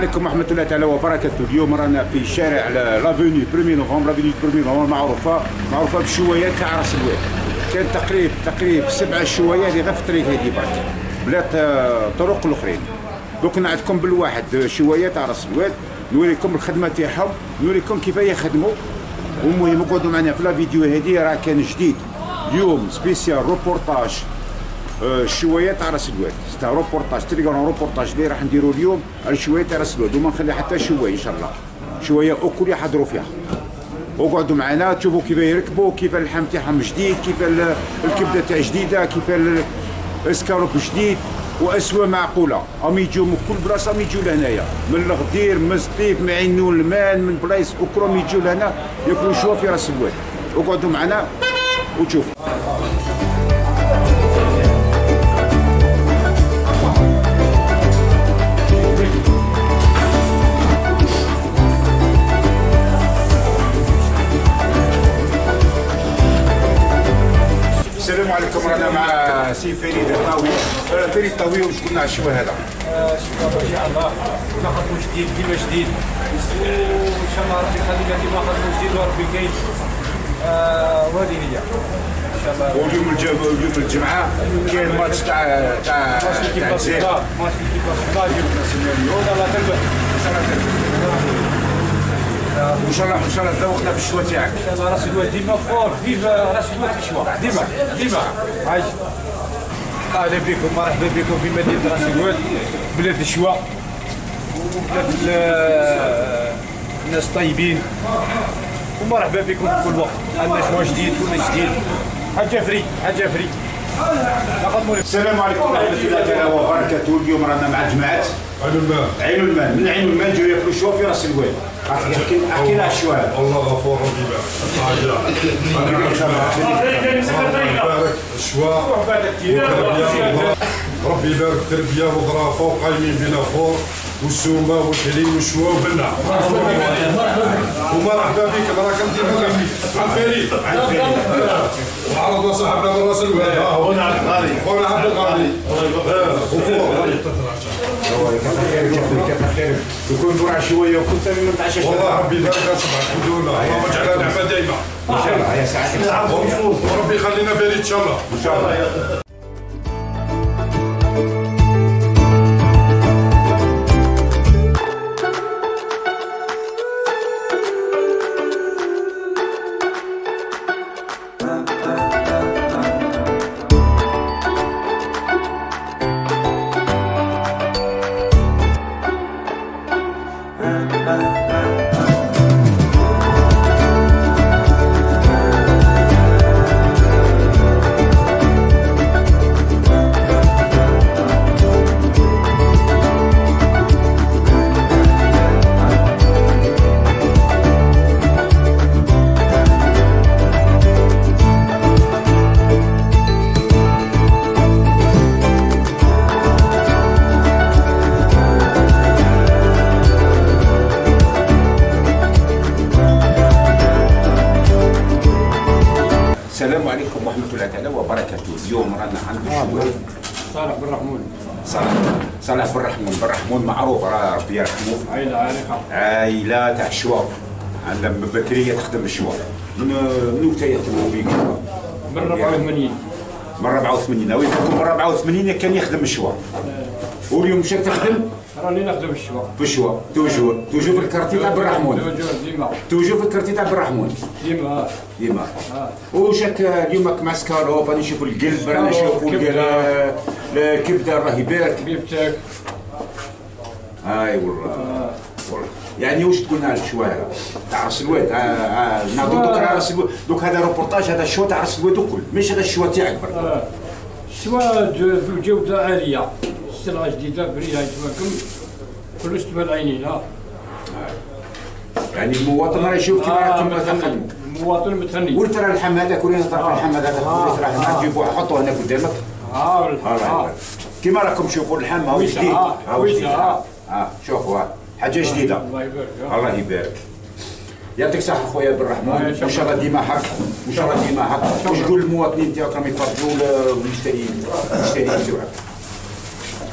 عليكم ورحمة الله تعالى وبركاته. اليوم رانا في شارع l'avenue premier novembre l'avenue premier novembre معروفة معروفة بالشوايات تاع راس الواد. كان تقريب تقريب سبع شوايات غير في الطريق هذه برك. بلا ت- طرق الأخرين. دوك نعدكم بالواحد شوايه تاع راس الواد. نوريكم الخدمة تاعهم نوريكم كيف يخدموا. والمهم اقعدوا معنا في la vidéo هذه راه كان جديد. اليوم spécial reportage. آه، الشوايه تاع راس الواد تاع روبورتاج تلقاو روبورتاج اللي راح نديرو اليوم على الشوايه تاع راس الواد وما نخلي حتى شوايه إن شاء الله. شواية أكل يحضروا فيها. وقعدوا معنا تشوفوا كيف يركبوا كيف اللحم تاعهم جديد كيف ال- الكبدة تاع جديدة كيف ال- الاسكاروب جديد والسومة معقولة. هم يجوا من كل بلاصة هم يجوا لهنايا. من الغدير من سطيف من عين ولمان من بلايص أخرى يجوا لهنا. يأكلوا شوا في راس الواد وقعدوا معنا وتشوفوا. رانا مع سي فريد الطاوي. آه، فريد الطاوي واش قلنا على الشوا هذا؟ شكرا ان شاء الله ناخذ جديد ديما جديد وان شاء الله ربي يخلينا ديما ناخذ جديد وربي كاين وهذه هي واليوم الجم- اليوم الجمعه كاين ماتش تاع تاع تاع الجزائر ماشي كيف باسكولا جبنا سيناريو لا تنبه ان شاء الله ان شاء الله ذوقنا في الشوا تاعك ان شاء الله راس الواد ديما فور. فيف راس الواد في شوا ديما ديما. عايش. أهلا بكم مرحبا بكم في مدينة راس الواد بلاد الشوا. وبلاد ال- الناس طيبين. ومرحبا بكم في كل وقت. عندنا شوا جديد كل جديد. حاجة فري حاجة فري. ناخذ مولي السلام عليكم. ورحمه الله تعالى وبركاته. اليوم رانا مع جماعة. على الماء. عين المال من عين المال جاوا ياكلوا شوا في راس الواد. احكي احكي لها الشوا هذا الله غفور ربي ربي يبارك تربية وظرافة وقايمين بنا فوق والسومة والحليب والشواء وبنا ومرحبا بك راك انت مرحبا بك عن فريد وعرضنا صاحبنا من راس الواد خونا عبد الغالي خونا عبد الغالي وفوق يكون دور شوية وكنت ما نتعشاش والله ربي يبارك سبعة خذونا اللهم اجعلها نعمة دائمة ان شاء الله. يا سعادتك وربي يخلينا فريد ان شاء الله. إن شاء الله. عارفه عائله تاع الشوا عندها بكريه تخدم الشوا من من وقت يخدموا بيك من 84 من 84 ناوي يكون من 84 كان يخدم الشوا واليوم مشى تخدم؟ راني نخدم الشوا في الشوا توجور توجور في الكارتي تاع بن رحمون توجور ديما. توجور في الكارتي تاع بن رحمون ديما. ديما وشاك اليوم مع سكالوب راني نشوفوا القلب راني. ال- الكبده راه يبارك بيبتك أي والله. والله. يعني واش تقولنا على الشوارع؟ تاع راس الواد آه، آه، دوك على راس الواد دوك هذا روبورتاج هذا الشو تاع راس الواد وكل ماشي هذا الشو تاعك برك. شوا ذو جودة عالية سلعة جديدة بريها يتمكن كلش تبان العينين ها. يعني المواطن راه يشوف كيف راكم تخدموا المواطن متهني قلت راه اللحم هذاك ورينا طرف اللحم هذاك قلت راه هنا تجيبوه حطوه هنا قدامك. ها ها راه كيما راكم تشوفوا اللحم هاو ويسع، جديد ويسع، جديد. ها شوفوا ها حاجة جديدة. الله يبارك. الله يبارك. يعطيك الصحة خويا عبد الرحمن وان شاء الله ديما حق. وان شاء الله ديما حق. واش تقول للمواطنين تاعك راهم يتفضلوا المشتريين المشتريين تاعك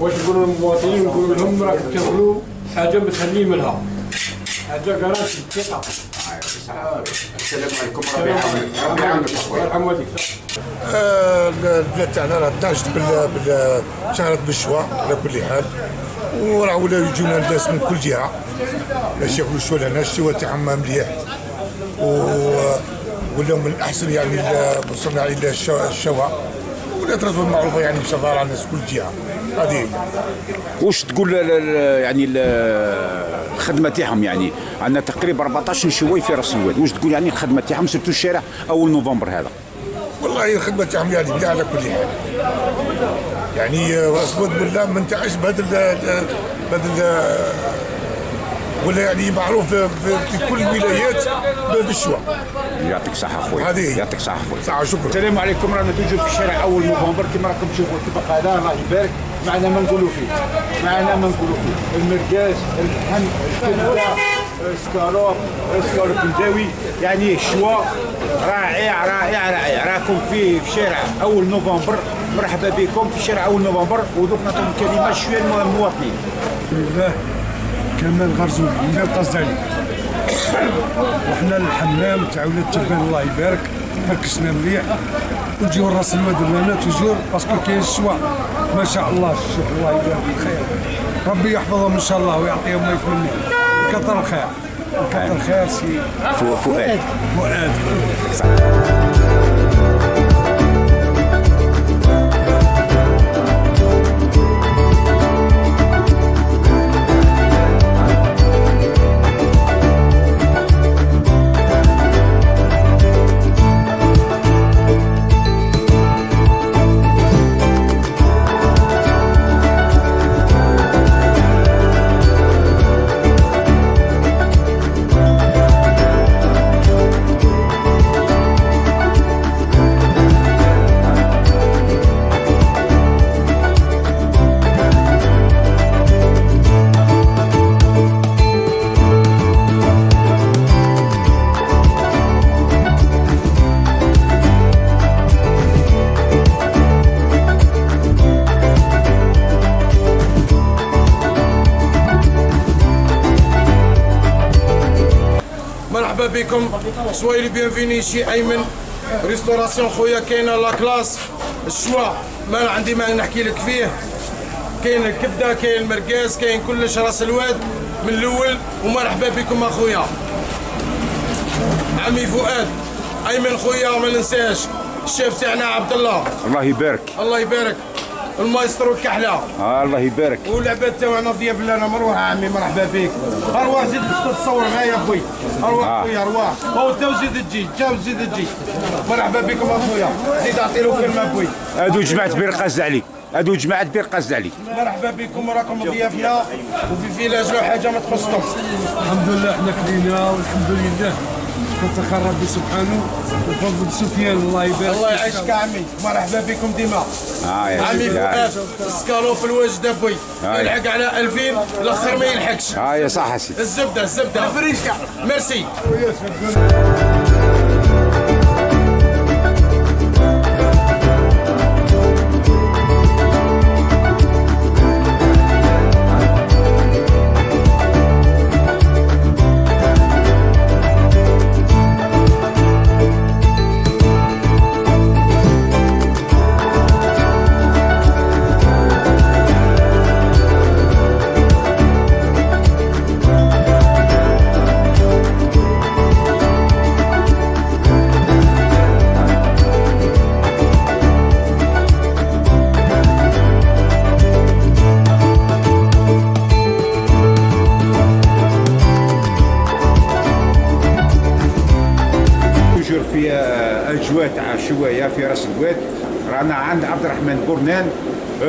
واش نقولوا للمواطنين نقولوا لهم راكم تغلوا حاجة متهني منها. حاجة كراسي الثقة. السلام عليكم. ربي يعاونك. ربي يعاونك اخويا يرحم والديك. آه، البلاد تاعنا راه داجت بال بال شهرت بالشوا على كل حال. وراه ولاو يجونا الناس من كل جهة. باش ياكلوا الشوا لهنا الشوا تاعهم مليح و ولاو من الأحسن يعني وصلنا إلى الشوا. ولات رسول معروفه يعني شغاله على الناس كل جهة. هذه هي. واش تقول يعني الخدمة تاعهم يعني؟ عندنا تقريبا 14 شوي في رأس الواد. واش تقول يعني الخدمة تاعهم سيرتو الشارع أول نوفمبر هذا؟ والله الخدمة تاعهم يعني على كل حال. يعني آه، الواد ولا ما انتعش بهذا بهذا ولا يعني معروف في في كل الولايات بالشوا يعطيك الصحة اخويا هذه. يعطيك الصحة اخويا صح شكرا. السلام عليكم. رانا توجو في الشارع أول نوفمبر. كما راكم تشوفوا الطبق هذا الله يبارك. معنا ما نقولوا فيه. معنا ما نقولوا فيه. المرقاس اللحم الكبده السكالوب السكالوب البنداوي يعني الشوا رائع رائع رائع راكم في شارع اول نوفمبر مرحبا بكم في شارع اول نوفمبر ودوك نعطيهم كلمه شوية للمواطنين الله كمال غرزوي من القصداني وحنا الحمام تاع ولاد تبان الله يبارك فركشنا مليح ونجيو راس الواد لنا توجور باسكو كاين الشوا ما شاء الله الشيخ الله يبارك بالخير ربي يحفظهم ان شاء الله ويعطيهم ما يتمنى كثر الخير. كثر الخير سي فؤاد. فؤاد. بكم. سوي لي بيانفيني شي ايمن ريستوراسيون خويا كاينة لا كلاس الشوا ما عندي ما نحكي لك فيه. كاين الكبدة كاين المرقاس كاين كلش راس الواد من الأول. ومرحبا بكم أخويا. عمي فؤاد. أيمن خويا ما ننساش الشيف تاعنا عبد الله. الله يبارك. الله يبارك. المايسترو الكحله آه الله يبارك. والعباد تاعنا ضياف لنا مروحة عمي مرحبا بك. أرواح زيد تتصور معايا أخوي. أرواح آه. اخويا أرواح. هو انت زيد تجي جاو زيد تجي. مرحبا بكم أخويا. زيد أعطي له كلمة بوي هادو جماعة بير قزعلي. هادو جماعة بير قزعلي. مرحبا بكم راكم ضيافنا وفي فيلاج لو حاجة ما تخصكم الحمد لله إحنا كلينا والحمد لله. كتخرج ربي سبحانه وفضل سفيان الله يبارك الله. يعيشك عمي. مرحبا بكم ديما. يا عمي فؤاد السكالو في الواجد أبوي هاي. يلحق على 2000 الأخر ما يلحقش. آه يا صح الزبدة الزبدة. فريشكا ميرسي.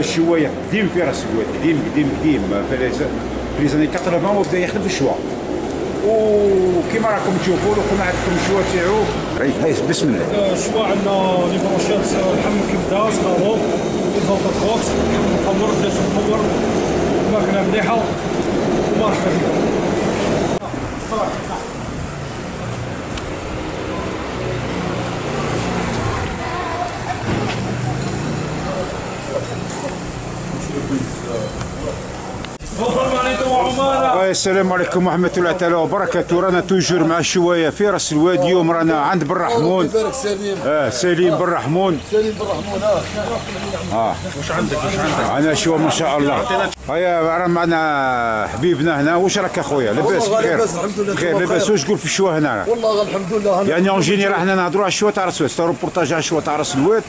شوية قديم في راس الواد قديم قديم قديم في لي زاني 80 وبدا يخدم في الشوا وكما راكم تشوفوا لكم عندكم الشوا تاعو ريس بسم الله شوا عندنا لي بروشيت لحم كبده سكالوب فوق الخوت مخمر دجاج مخمر ماكله مليحه ومرحبا بكم السلام عليكم ورحمة الله تعالى وبركاته. رانا toujours مع الشواية في رأس الواد اليوم رانا عند بن رحمون. يبارك سليم. آه سليم بن رحمون. سليم بن رحمون آه. واش عندك واش عندك أنا شوا ما شاء الله. هيا راه معنا حبيبنا هنا. واش راك أخويا؟ لاباس بخير. لاباس، الحمد لله، بخير لاباس. واش تقول في الشوا هنا؟ والله الحمد لله. يعني en général حنا نهضروا على الشوا تاع رأس الواد روبورتاج على الشوا تاع رأس الواد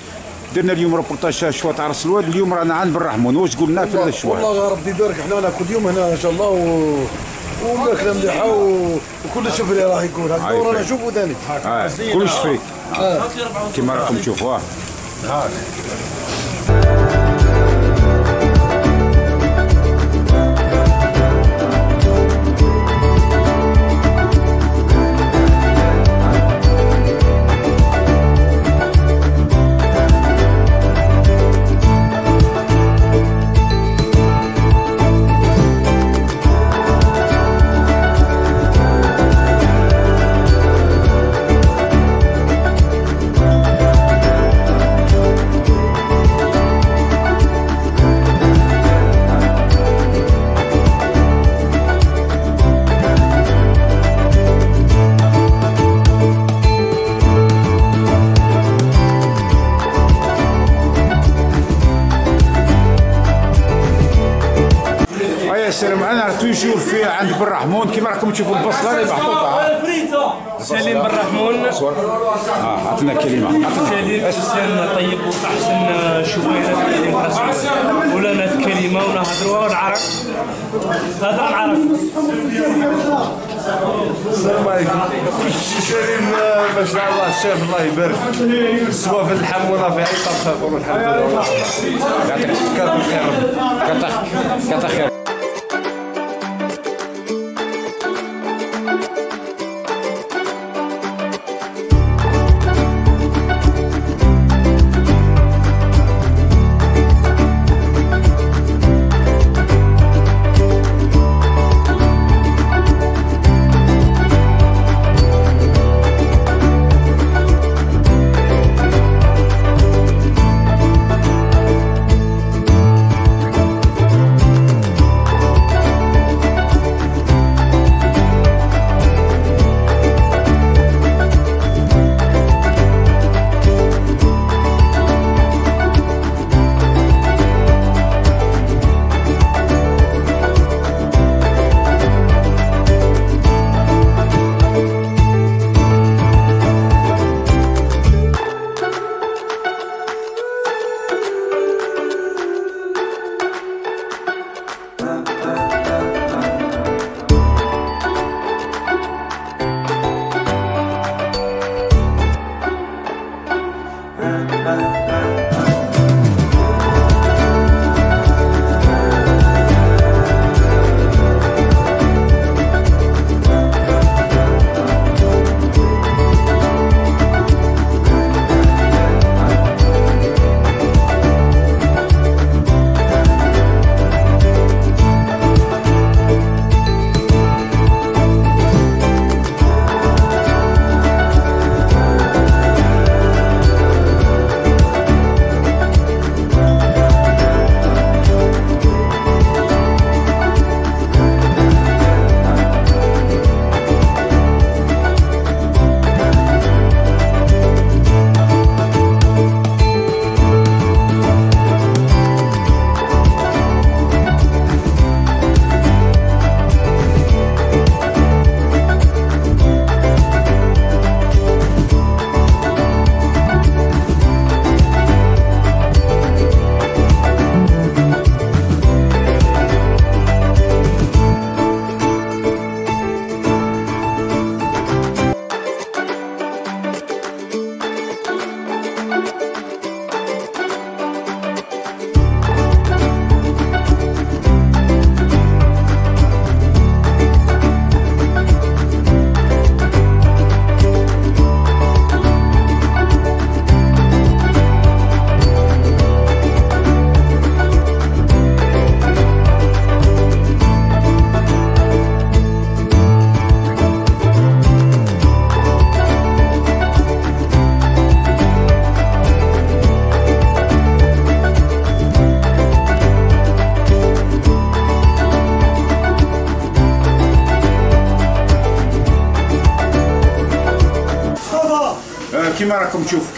درنا اليوم روبورتاج تاع الشوا تاع راس الواد اليوم رانا عند بن رحمون واش تقول لنا في الشوا والله ربي يبارك إحنا هنا كل يوم هنا إن شاء الله و... وماكله مليحة. وكل شفري راه يكون هكا ورانا. نشوفوا ثاني آه. كلش فريك كما راكم تشوفوا آه. تشوفوا البصله اللي محطوطه سليم بن رحمون. آه عطنا كلمة. سليم انسان طيب وأحسن شوية. في الرسول ولا نتكلمه ونهضروا ونعرف هذا نعرف السلام عليكم. سليم ما شاء الله. الشيف الله يبارك. سواء في اللحم ولا في أي طبخه يقولوا الحمد لله. يعطيك كان خير كتر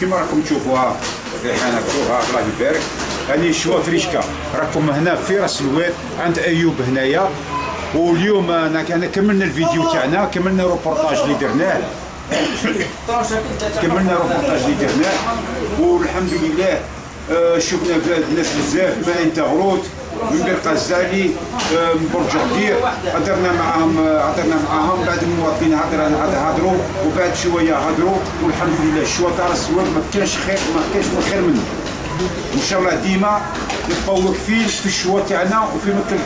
كما راكم تشوفوها الريحانه كروها الله يبارك هذه الشوا فريشكا. راكم هنا في راس الواد عند أيوب هنايا. واليوم أنا كملنا الفيديو تاعنا كملنا الروبورتاج اللي درناه. كملنا الروبورتاج اللي درناه. والحمد لله آه، شفنا بلاد ناس بزاف ما انت آه، من برج غدير هضرنا معاهم آه، هضرنا معاهم. بعد المواطنين هضروا وبعد شوية هضروا. والحمد لله الشوا تاع السواد ما كانش خير ما كانش خير منه. إن شاء الله ديما نبقاو واقفين في الشوا تاعنا وفي مثل